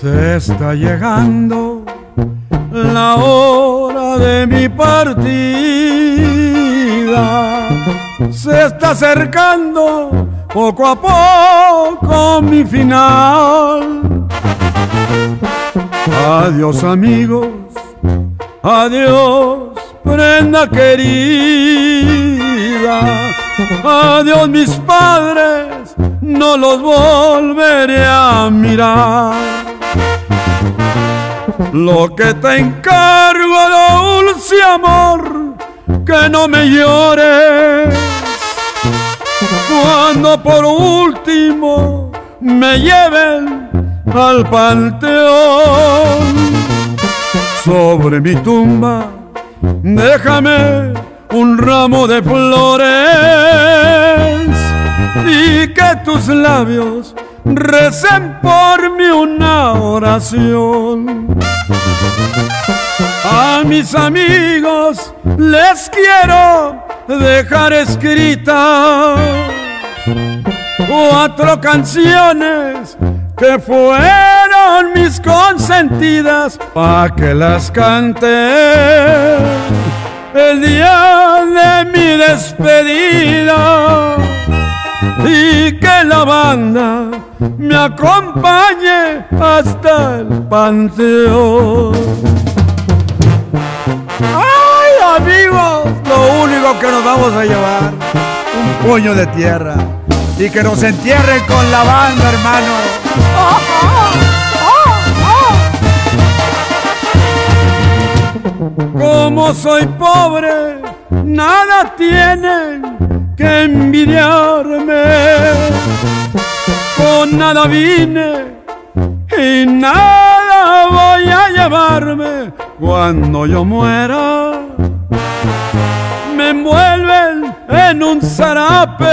Se está llegando la hora de mi partida. Se está acercando poco a poco mi final. Adiós amigos, adiós prenda querida. Adiós mis padres, no los volveré a mirar. Lo que te encargo, dulce amor, que no me llores. Cuando por último me lleven al panteón, sobre mi tumba, déjame un ramo de flores y que tus labios recen por mí una oración. A mis amigos les quiero dejar escritas cuatro canciones que fueron mis consentidas pa' que las cante el día de mi despedida y que la banda me acompañe hasta el panteón. ¡Ay, amigos! Lo único que nos vamos a llevar, puño de tierra y que nos entierren con la banda, hermano. Como soy pobre, nada tienen que envidiarme. Con nada vine y nada voy a llevarme cuando yo muera. Me envuelven en un zarape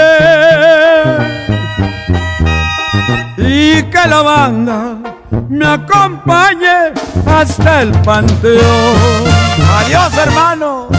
y que la banda me acompañe hasta el panteón. Adiós, hermano.